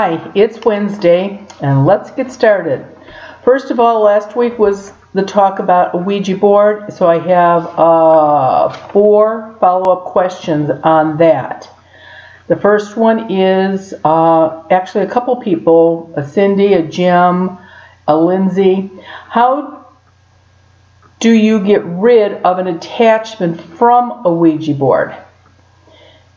Hi, it's Wednesday, and let's get started. First of all, last week was the talk about a Ouija board, so I have uh, four follow-up questions on that. The first one is uh, actually a couple people, a Cindy, a Jim, a Lindsay. How do you get rid of an attachment from a Ouija board?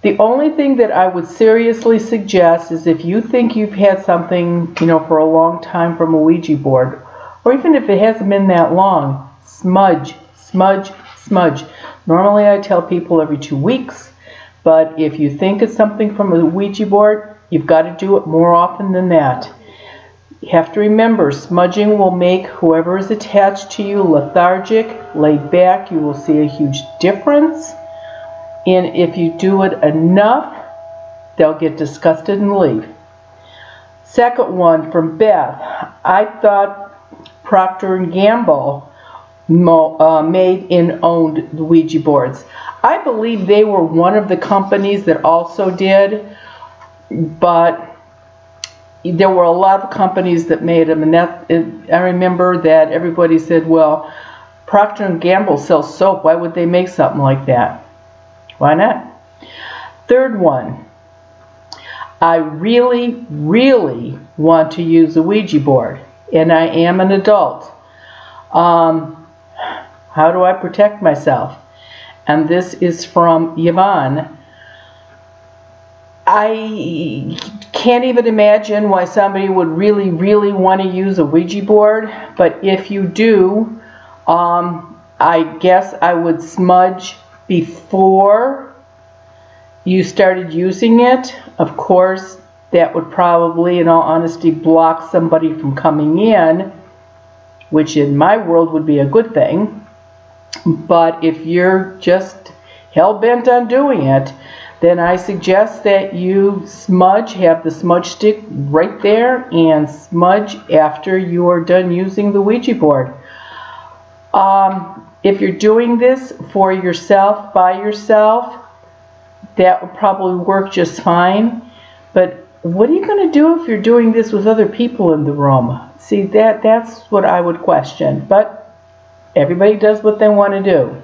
The only thing that I would seriously suggest is if you think you've had something, you know, for a long time from a Ouija board, or even if it hasn't been that long, smudge, smudge, smudge. Normally I tell people every two weeks, but if you think it's something from a Ouija board, you've got to do it more often than that. You have to remember, smudging will make whoever is attached to you lethargic, laid back. You will see a huge difference. And if you do it enough, they'll get disgusted and leave. Second one from Beth. I thought Procter & Gamble uh, made and owned the Ouija boards. I believe they were one of the companies that also did, but there were a lot of companies that made them, and that I remember that everybody said, "Well, Procter & Gamble sells soap. Why would they make something like that?" Why not? Third one, I really, really want to use a Ouija board, and I am an adult. Um, how do I protect myself? And this is from Yvonne. I can't even imagine why somebody would really, really want to use a Ouija board, but if you do, um, I guess I would smudge before you started using it, of course, that would probably, in all honesty, block somebody from coming in, which in my world would be a good thing. But if you're just hell bent on doing it, then I suggest that you smudge, have the smudge stick right there, and smudge after you are done using the Ouija board. Um, if you're doing this for yourself, by yourself, that would probably work just fine. But what are you going to do if you're doing this with other people in the room? See, that that's what I would question. But everybody does what they want to do.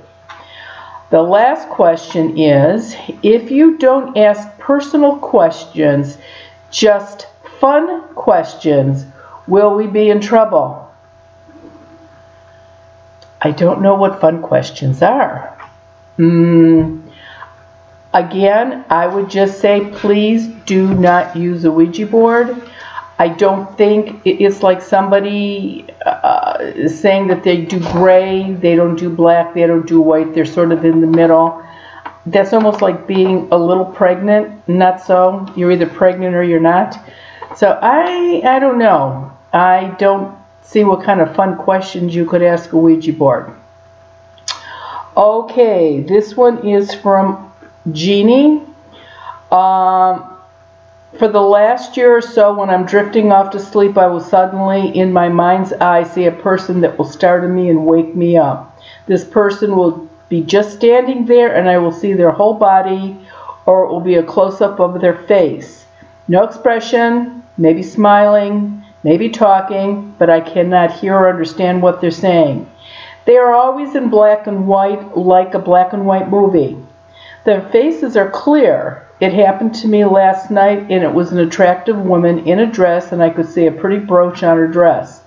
The last question is, if you don't ask personal questions, just fun questions, will we be in trouble? I don't know what fun questions are. Mm, again, I would just say please do not use a Ouija board. I don't think it's like somebody uh, saying that they do gray, they don't do black, they don't do white, they're sort of in the middle. That's almost like being a little pregnant, not so. You're either pregnant or you're not. So I, I don't know. I don't see what kind of fun questions you could ask a Ouija board. Okay, this one is from Jeannie. Um, for the last year or so, when I'm drifting off to sleep, I will suddenly, in my mind's eye, see a person that will startle me and wake me up. This person will be just standing there, and I will see their whole body, or it will be a close-up of their face. No expression, maybe smiling, maybe talking, but I cannot hear or understand what they're saying. They are always in black and white, like a black and white movie. Their faces are clear. It happened to me last night, and it was an attractive woman in a dress, and I could see a pretty brooch on her dress.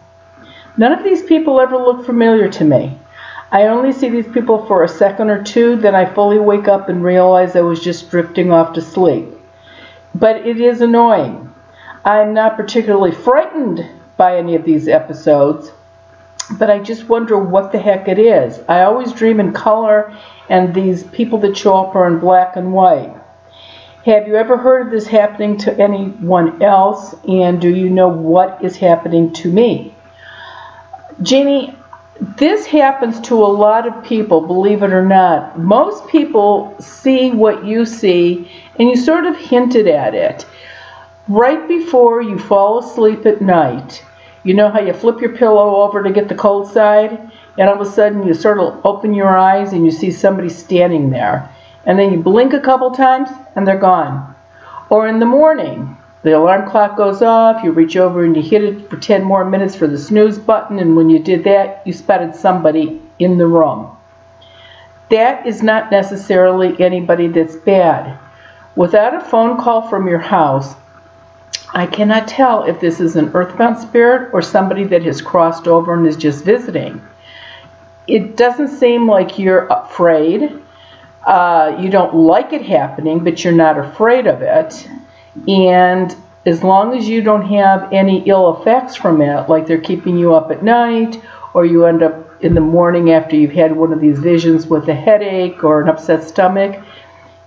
None of these people ever look familiar to me. I only see these people for a second or two, then I fully wake up and realize I was just drifting off to sleep. But it is annoying. I'm not particularly frightened by any of these episodes, but I just wonder what the heck it is. I always dream in color, and these people that show up are in black and white. Have you ever heard of this happening to anyone else, and do you know what is happening to me? Jeannie, this happens to a lot of people, believe it or not. Most people see what you see, and you sort of hinted at it right before you fall asleep at night, you know how you flip your pillow over to get the cold side? And all of a sudden you sort of open your eyes and you see somebody standing there. And then you blink a couple times and they're gone. Or in the morning, the alarm clock goes off, you reach over and you hit it for 10 more minutes for the snooze button, and when you did that, you spotted somebody in the room. That is not necessarily anybody that's bad. Without a phone call from your house, I cannot tell if this is an earthbound spirit or somebody that has crossed over and is just visiting. It doesn't seem like you're afraid. Uh, you don't like it happening, but you're not afraid of it. And as long as you don't have any ill effects from it, like they're keeping you up at night, or you end up in the morning after you've had one of these visions with a headache or an upset stomach,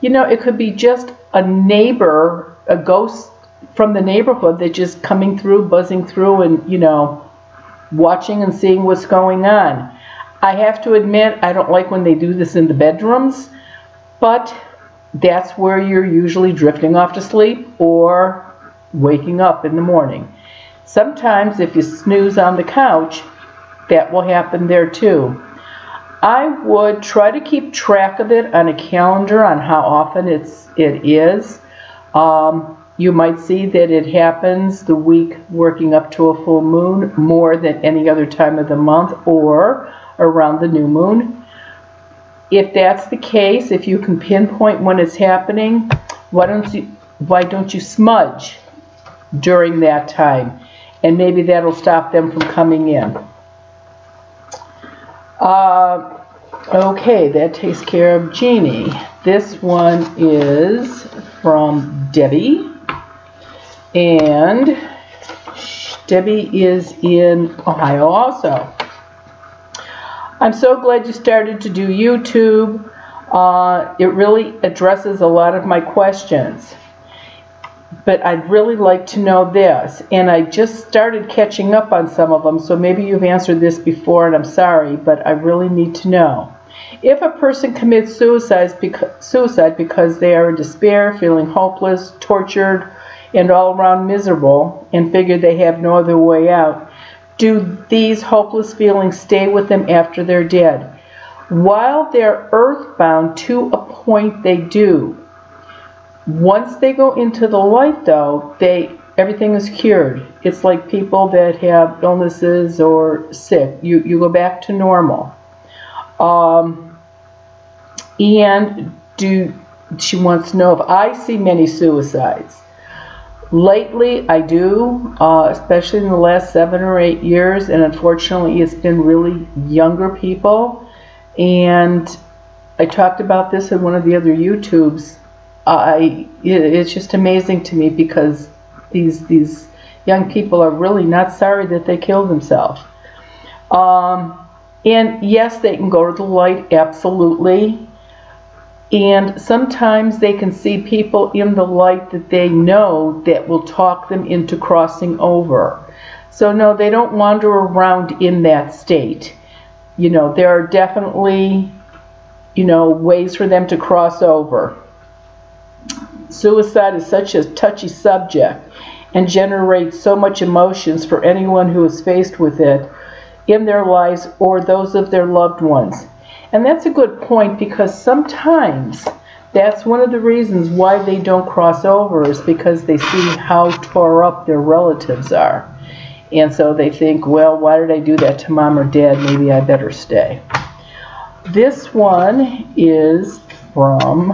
you know, it could be just a neighbor, a ghost from the neighborhood that's just coming through, buzzing through, and, you know, watching and seeing what's going on. I have to admit, I don't like when they do this in the bedrooms, but that's where you're usually drifting off to sleep or waking up in the morning. Sometimes if you snooze on the couch, that will happen there too. I would try to keep track of it on a calendar on how often it's it is. Um, you might see that it happens the week working up to a full moon more than any other time of the month or around the new moon. If that's the case, if you can pinpoint when it's happening, why don't you why don't you smudge during that time? And maybe that'll stop them from coming in. Uh, okay, that takes care of Jeannie. This one is from Debbie. And Debbie is in Ohio also. I'm so glad you started to do YouTube. Uh, it really addresses a lot of my questions. But I'd really like to know this, and I just started catching up on some of them, so maybe you've answered this before, and I'm sorry, but I really need to know. If a person commits suicide because, suicide because they are in despair, feeling hopeless, tortured, and all around miserable and figure they have no other way out, do these hopeless feelings stay with them after they're dead? While they're earthbound, to a point they do. Once they go into the light, though, they everything is cured. It's like people that have illnesses or sick. You you go back to normal. Um, and do she wants to know if I see many suicides. Lately, I do, uh, especially in the last seven or eight years, and unfortunately, it's been really younger people. And I talked about this in one of the other YouTubes. I it's just amazing to me because these these young people are really not sorry that they killed themselves. Um, and yes, they can go to the light, absolutely. And sometimes they can see people in the light that they know that will talk them into crossing over. So, no, they don't wander around in that state. You know, there are definitely, you know, ways for them to cross over. Suicide is such a touchy subject and generates so much emotions for anyone who is faced with it in their lives or those of their loved ones. And that's a good point because sometimes that's one of the reasons why they don't cross over is because they see how tore up their relatives are. And so they think, well, why did I do that to mom or dad? Maybe I better stay. This one is from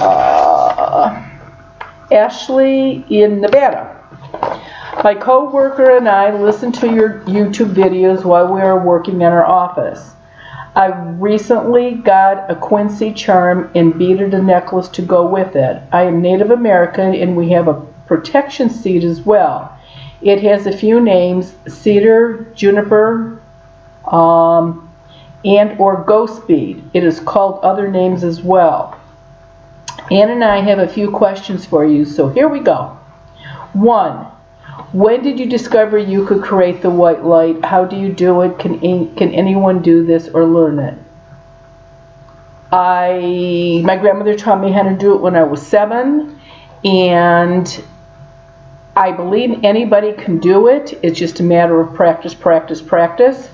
uh, Ashley in Nevada. My co-worker and I listen to your YouTube videos while we are working in our office. I recently got a quince seed charm and beaded a necklace to go with it. I am Native American and we have a protection seed as well. It has a few names, cedar, juniper, um, and or ghost bead. It is called other names as well. Ann and I have a few questions for you, so here we go. One, when did you discover you could create the white light? How do you do it? Can, can anyone do this or learn it? I, my grandmother taught me how to do it when I was seven, and I believe anybody can do it. It's just a matter of practice, practice, practice.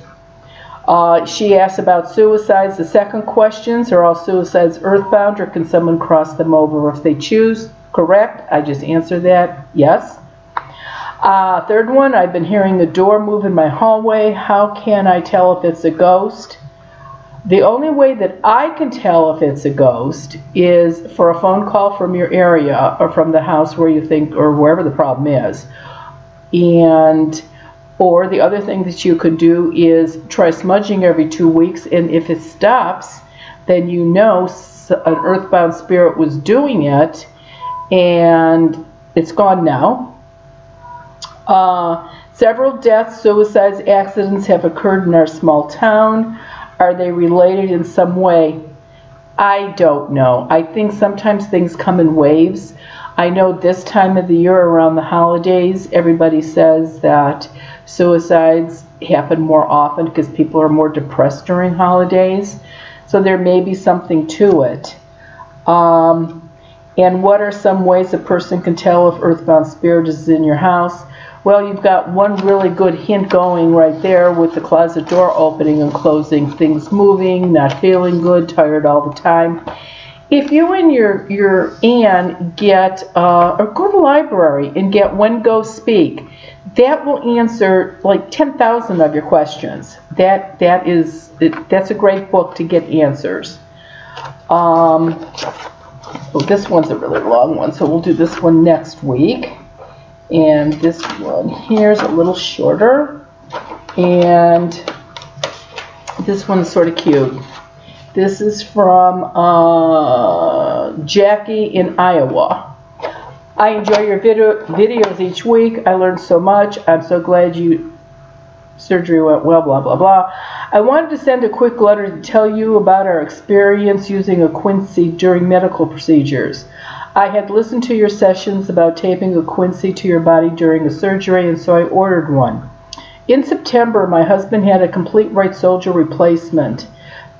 Uh, she asked about suicides. The second questions are all suicides earthbound or can someone cross them over if they choose? correct? I just answered that, yes. Uh, third one, I've been hearing the door move in my hallway. How can I tell if it's a ghost? The only way that I can tell if it's a ghost is for a phone call from your area or from the house where you think or wherever the problem is. And or the other thing that you could do is try smudging every two weeks and if it stops, then you know an earthbound spirit was doing it and it's gone now. Uh, several deaths, suicides, accidents have occurred in our small town. Are they related in some way? I don't know. I think sometimes things come in waves. I know this time of the year around the holidays, everybody says that suicides happen more often because people are more depressed during holidays. So there may be something to it. Um, and what are some ways a person can tell if earthbound spirit is in your house? Well, you've got one really good hint going right there with the closet door opening and closing, things moving, not feeling good, tired all the time. If you and your, your Ann get, uh, or go to library and get When Ghosts Speak, that will answer like 10,000 of your questions. That, that is, that's a great book to get answers. Um, oh, this one's a really long one, so we'll do this one next week. And this one here is a little shorter. And this one's sort of cute. This is from uh, Jackie in Iowa. I enjoy your video, videos each week. I learned so much. I'm so glad you surgery went well, blah, blah, blah. I wanted to send a quick letter to tell you about our experience using a quince seed during medical procedures. I had listened to your sessions about taping a quince seed to your body during a surgery, and so I ordered one. In September, my husband had a complete right shoulder replacement.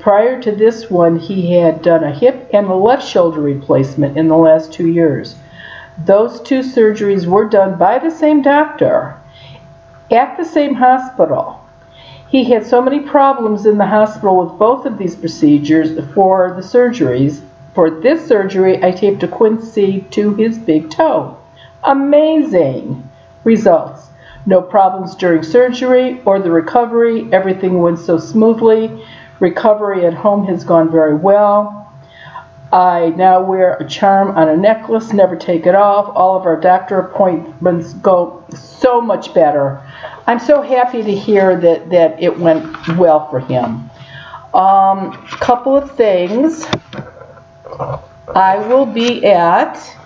Prior to this one, he had done a hip and a left shoulder replacement in the last two years. Those two surgeries were done by the same doctor at the same hospital. He had so many problems in the hospital with both of these procedures for the surgeries for this surgery, I taped a quince seed to his big toe. Amazing results. No problems during surgery or the recovery. Everything went so smoothly. Recovery at home has gone very well. I now wear a charm on a necklace, never take it off. All of our doctor appointments go so much better. I'm so happy to hear that, that it went well for him. Um, couple of things. I will be at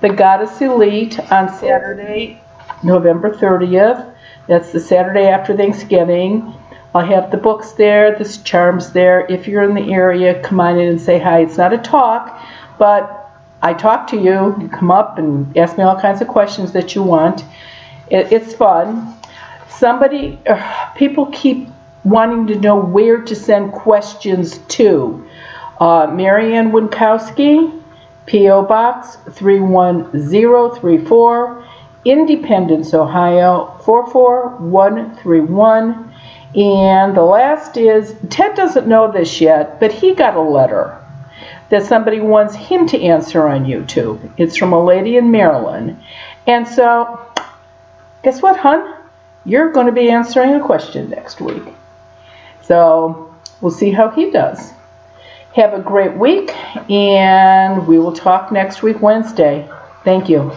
the Goddess Elite on Saturday, November 30th. That's the Saturday after Thanksgiving. I'll have the books there, the charms there. If you're in the area, come on in and say hi. It's not a talk, but I talk to you. You come up and ask me all kinds of questions that you want. It, it's fun. Somebody, uh, people keep wanting to know where to send questions to. Uh, Mary Ann Winkowski, P.O. Box 31034, Independence, Ohio 44131. And the last is, Ted doesn't know this yet, but he got a letter that somebody wants him to answer on YouTube. It's from a lady in Maryland. And so, guess what, hon? You're going to be answering a question next week. So, we'll see how he does. Have a great week, and we will talk next week, Wednesday. Thank you.